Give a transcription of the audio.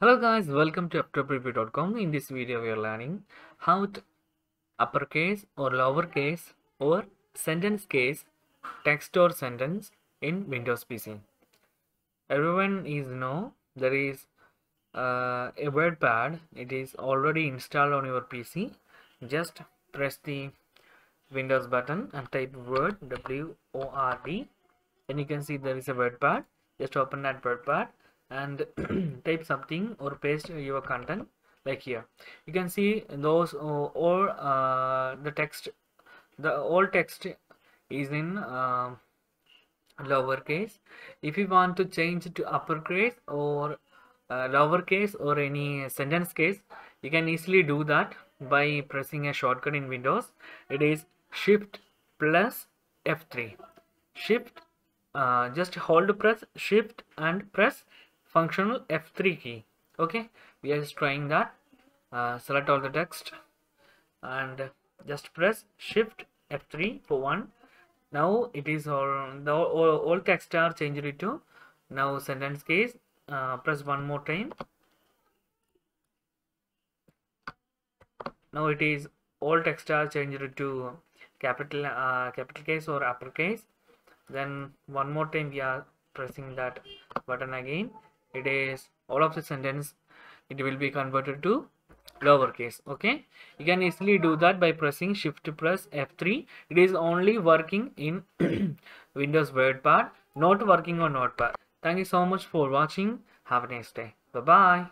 Hello guys, welcome to ftopreview.com. In this video we are learning how to uppercase or lowercase or sentence case text or sentence in Windows PC. Everyone is know there is uh, a WordPad. It is already installed on your PC. Just press the Windows button and type word W O R D. and you can see there is a WordPad. Just open that WordPad and type something or paste your content like here. You can see those uh, all uh, the text the all text is in uh, lowercase. If you want to change to uppercase or uh, lowercase or any sentence case you can easily do that by pressing a shortcut in windows. It is shift plus f3 shift uh, just hold press shift and press functional F3 key. Okay? We are just trying that uh, select all the text and just press shift F3 for one. Now it is all the all, all text are changed to now sentence case. Uh, press one more time. Now it is all text are changed to capital uh, capital case or uppercase then one more time we are pressing that button again it is all of the sentence it will be converted to lowercase okay? You can easily do that by pressing shift plus f3 it is only working in windows wordpad not working on notepad. Thank you so much for watching. Have a nice day. Bye bye